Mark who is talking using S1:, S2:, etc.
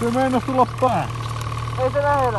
S1: Se meinas tulla pää.
S2: Ei se lähellä